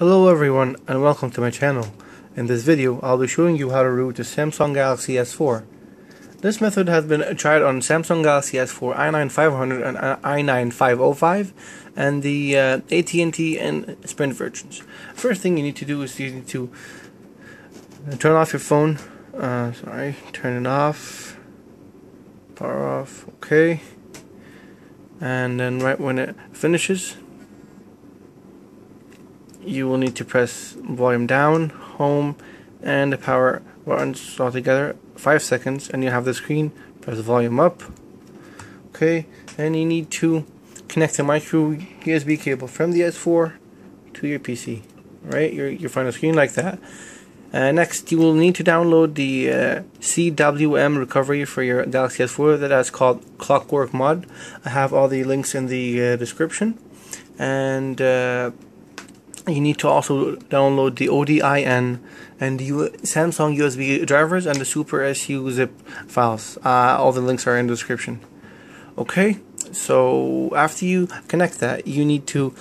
Hello everyone and welcome to my channel. In this video I'll be showing you how to root the Samsung Galaxy S4. This method has been tried on Samsung Galaxy S4 i9500 and i9505 and the uh, AT&T and Sprint versions. First thing you need to do is you need to turn off your phone. Uh, sorry, turn it off. Power off. Okay. And then right when it finishes, you will need to press volume down, home, and the power buttons all together. Five seconds, and you have the screen. Press volume up. Okay, and you need to connect a micro USB cable from the S4 to your PC. Right, your your final screen like that. Uh, next, you will need to download the uh, CWM recovery for your Galaxy S4 that is called Clockwork Mod. I have all the links in the uh, description. And uh, you need to also download the ODIN and the U Samsung USB drivers and the Super SU zip files. Uh, all the links are in the description. Okay, so after you connect that, you need to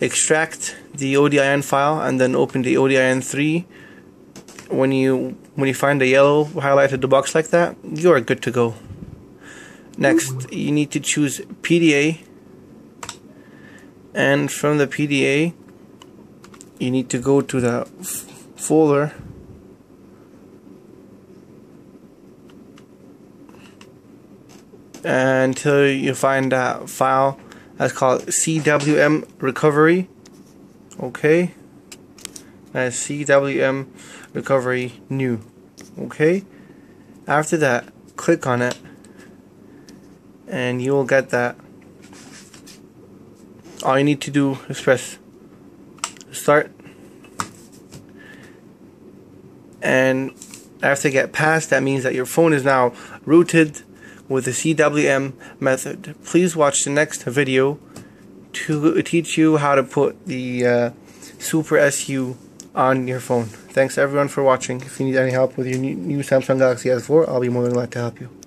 extract the ODIN file and then open the ODIN 3 when you when you find the yellow highlighted the box like that you are good to go next you need to choose PDA and from the PDA you need to go to the folder. Until you find that file that's called CWM recovery. Okay. That's CWM recovery new. Okay. After that click on it. And you will get that all you need to do is press start and after you get past that means that your phone is now rooted with the CWM method. Please watch the next video to teach you how to put the uh, Super SU on your phone. Thanks everyone for watching. If you need any help with your new Samsung Galaxy S4, I'll be more than glad to help you.